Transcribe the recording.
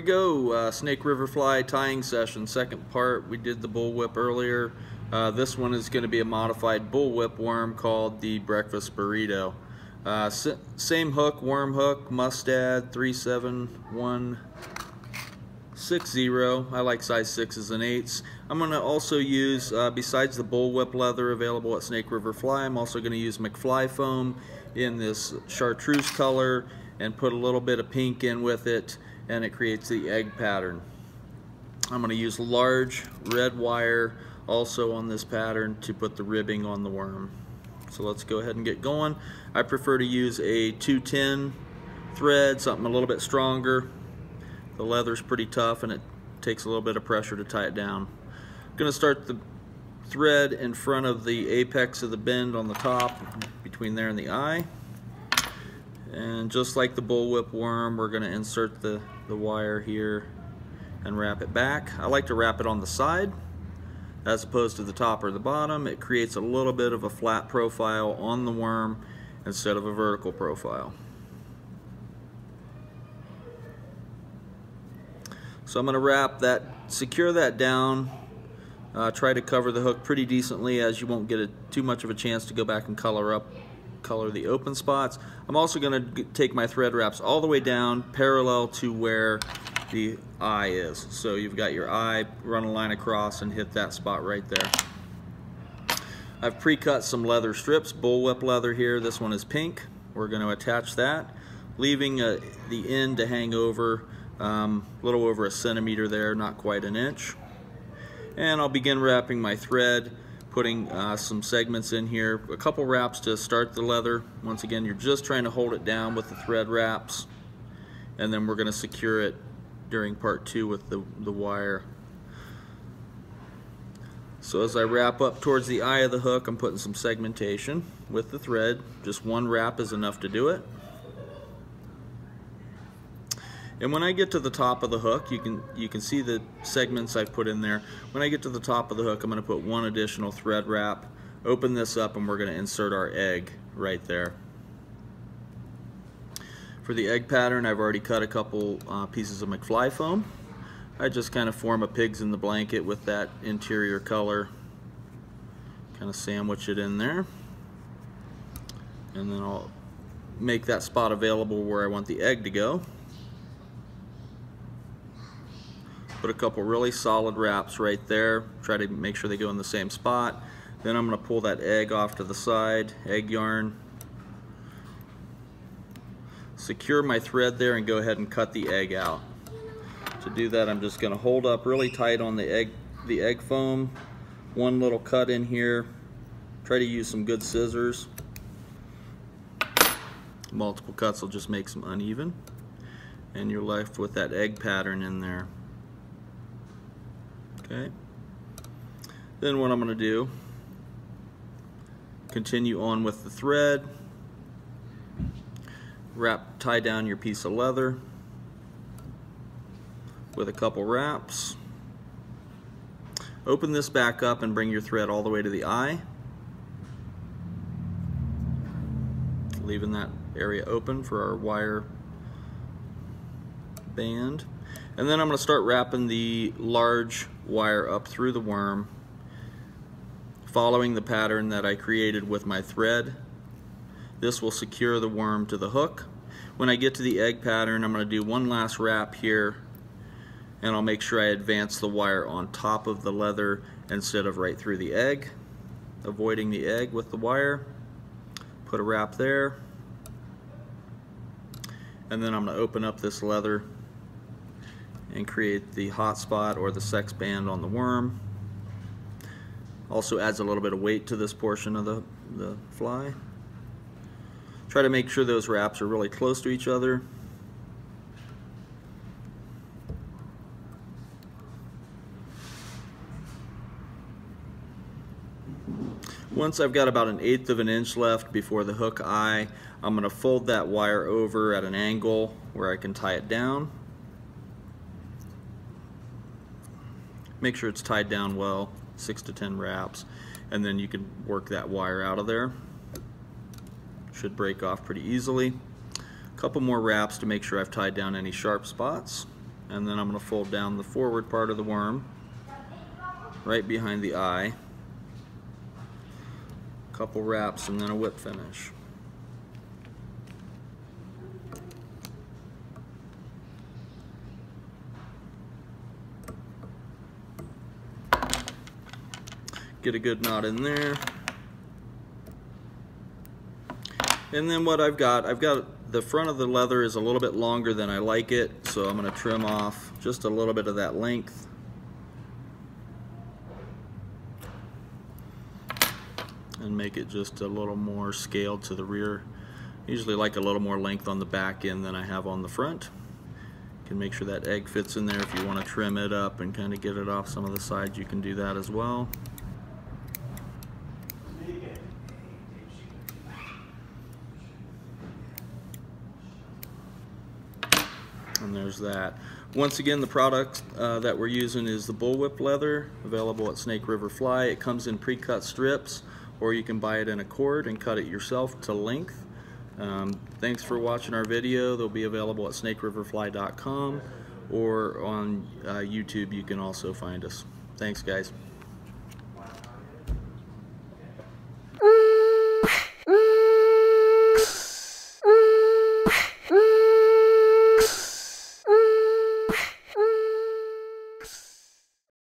go, uh, Snake River Fly tying session, second part. We did the bullwhip earlier. Uh, this one is going to be a modified bullwhip worm called the Breakfast Burrito. Uh, same hook, worm hook, Mustad 37160. I like size 6s and 8s. I'm going to also use, uh, besides the bullwhip leather available at Snake River Fly, I'm also going to use McFly foam in this chartreuse color and put a little bit of pink in with it and it creates the egg pattern. I'm going to use large red wire also on this pattern to put the ribbing on the worm. So let's go ahead and get going. I prefer to use a 210 thread, something a little bit stronger. The leather's pretty tough and it takes a little bit of pressure to tie it down. I'm going to start the thread in front of the apex of the bend on the top between there and the eye. And just like the bullwhip worm, we're going to insert the, the wire here and wrap it back. I like to wrap it on the side as opposed to the top or the bottom. It creates a little bit of a flat profile on the worm instead of a vertical profile. So I'm going to wrap that, secure that down, uh, try to cover the hook pretty decently as you won't get a, too much of a chance to go back and color up color the open spots. I'm also going to take my thread wraps all the way down parallel to where the eye is. So you've got your eye, run a line across and hit that spot right there. I've pre-cut some leather strips, bullwhip leather here. This one is pink. We're going to attach that, leaving uh, the end to hang over um, a little over a centimeter there, not quite an inch. And I'll begin wrapping my thread putting uh, some segments in here, a couple wraps to start the leather. Once again, you're just trying to hold it down with the thread wraps, and then we're going to secure it during part two with the, the wire. So as I wrap up towards the eye of the hook, I'm putting some segmentation with the thread. Just one wrap is enough to do it. And when I get to the top of the hook, you can you can see the segments I've put in there. When I get to the top of the hook, I'm going to put one additional thread wrap, open this up, and we're going to insert our egg right there. For the egg pattern, I've already cut a couple uh, pieces of McFly foam. I just kind of form a pigs in the blanket with that interior color. Kind of sandwich it in there. And then I'll make that spot available where I want the egg to go. Put a couple really solid wraps right there. Try to make sure they go in the same spot. Then I'm going to pull that egg off to the side, egg yarn. Secure my thread there and go ahead and cut the egg out. To do that, I'm just going to hold up really tight on the egg, the egg foam. One little cut in here. Try to use some good scissors. Multiple cuts will just make some uneven. And you're left with that egg pattern in there. Okay. Then what I'm going to do, continue on with the thread, wrap, tie down your piece of leather with a couple wraps. Open this back up and bring your thread all the way to the eye. Leaving that area open for our wire band. And then I'm going to start wrapping the large wire up through the worm following the pattern that I created with my thread. This will secure the worm to the hook. When I get to the egg pattern, I'm going to do one last wrap here and I'll make sure I advance the wire on top of the leather instead of right through the egg, avoiding the egg with the wire. Put a wrap there. And then I'm going to open up this leather and create the hot spot or the sex band on the worm. Also adds a little bit of weight to this portion of the, the fly. Try to make sure those wraps are really close to each other. Once I've got about an eighth of an inch left before the hook eye, I'm going to fold that wire over at an angle where I can tie it down. Make sure it's tied down well, six to 10 wraps, and then you can work that wire out of there. Should break off pretty easily. A couple more wraps to make sure I've tied down any sharp spots. and then I'm going to fold down the forward part of the worm right behind the eye A couple wraps and then a whip finish get a good knot in there. And then what I've got I've got the front of the leather is a little bit longer than I like it so I'm going to trim off just a little bit of that length. And make it just a little more scaled to the rear. Usually like a little more length on the back end than I have on the front. You can make sure that egg fits in there if you want to trim it up and kind of get it off some of the sides you can do that as well there's that. Once again, the product uh, that we're using is the bullwhip leather, available at Snake River Fly. It comes in pre-cut strips, or you can buy it in a cord and cut it yourself to length. Um, thanks for watching our video. They'll be available at snakeriverfly.com or on uh, YouTube you can also find us. Thanks guys.